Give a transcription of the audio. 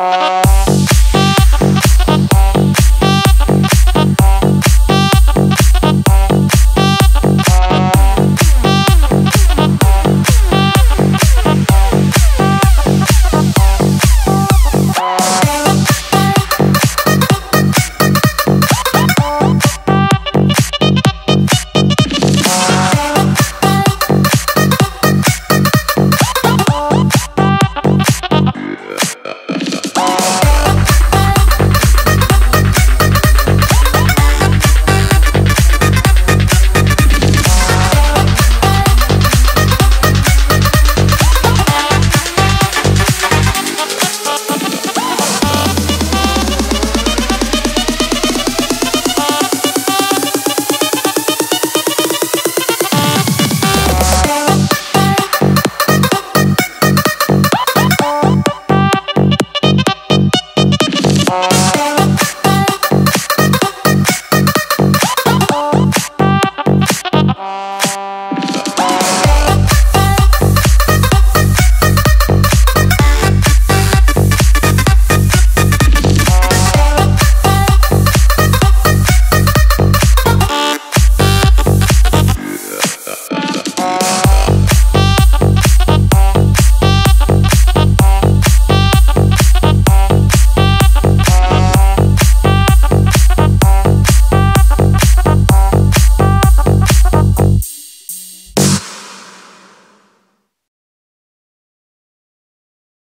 Música